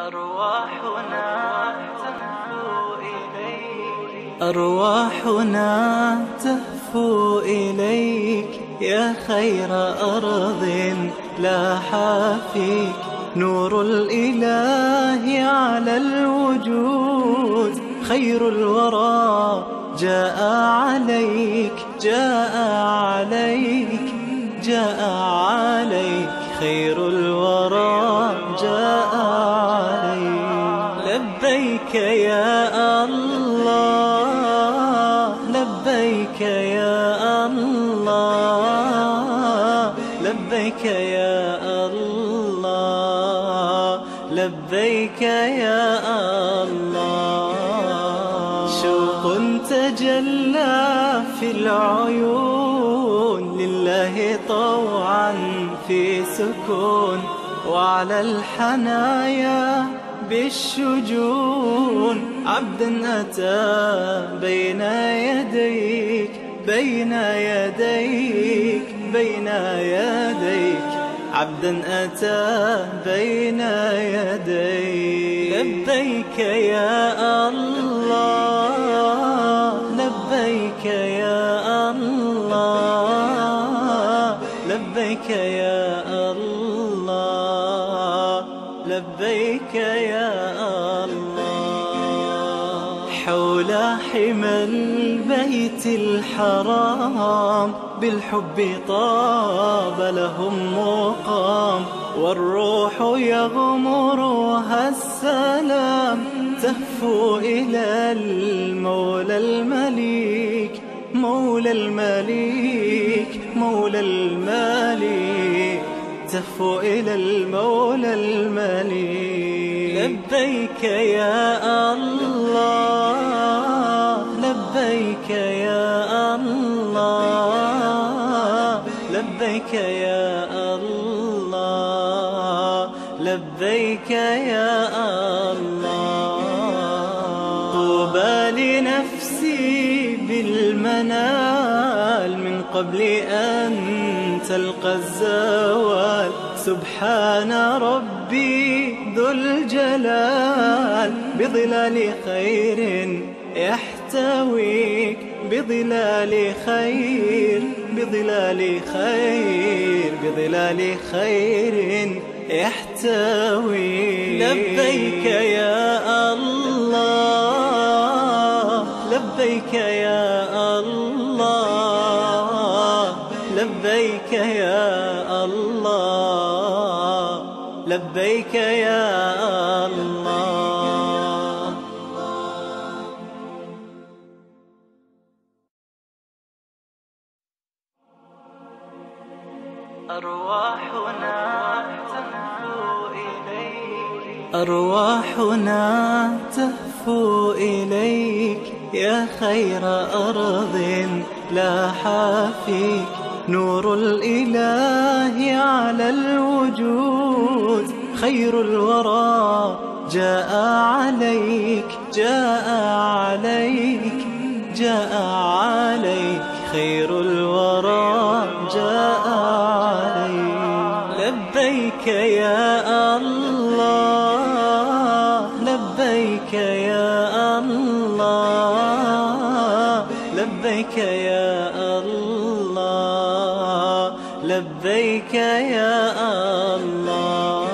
أرواحنا تهفو إليك. أرواحنا تهفو إليك يا خير أرض لاح فيك. نور الإله على الوجود خير الورى جاء عليك جاء عليك جاء عليك خير الورى لبيك يا الله لبيك يا الله لبيك يا الله. شوق تجلى في العيون لله طوعا في سكون. وعلى الحنايا بالشجون عبدا أتى بين يديك بين يديك بين يديك. عبدا أتى بين يديك. لبيك يا الله لبيك يا الله. لبيك يا الله لبيك يا الله. حمى البيت الحرام بالحب طاب لهم مقام والروح يغمرها السلام تهفو إلى المولى المليك مولى المليك مولى المليك تهفو إلى المولى المليك لبيك يا الله الله. لبيك يا الله. لبيك يا الله. طوبى لنفسي بالمنال. من قبل أن تلقى الزوال. سبحان ربي ذو الجلال. بظلال خير يحتويك. بظلال خير بظلال خير بظلال خير يحتوي. لبيك يا الله لبيك يا الله لبيك يا الله لبيك يا الله. أرواحنا تهفو إليك. أرواحنا تهفو إليك. يا خير أرض لاح فيك. نور الإله على الوجود. خير الورى جاء عليك جاء عليك جاء عليك. خير الورى جاء عليك يا الله لبيك يا الله لبيك يا الله لبيك يا الله.